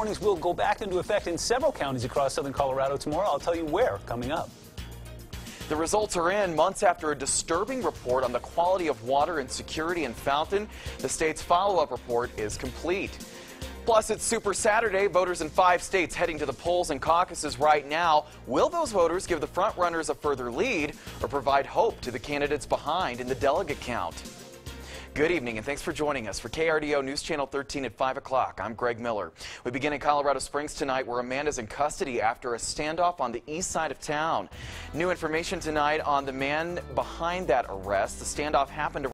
warnings will go back into effect in several counties across southern Colorado tomorrow. I'll tell you where coming up. The results are in months after a disturbing report on the quality of water and security in Fountain. The state's follow-up report is complete. Plus, it's Super Saturday. Voters in five states heading to the polls and caucuses right now. Will those voters give the frontrunners a further lead or provide hope to the candidates behind in the delegate count? Good evening and thanks for joining us for KRDO News Channel 13 at 5 o'clock. I'm Greg Miller. We begin in Colorado Springs tonight where a man is in custody after a standoff on the east side of town. New information tonight on the man behind that arrest. The standoff happened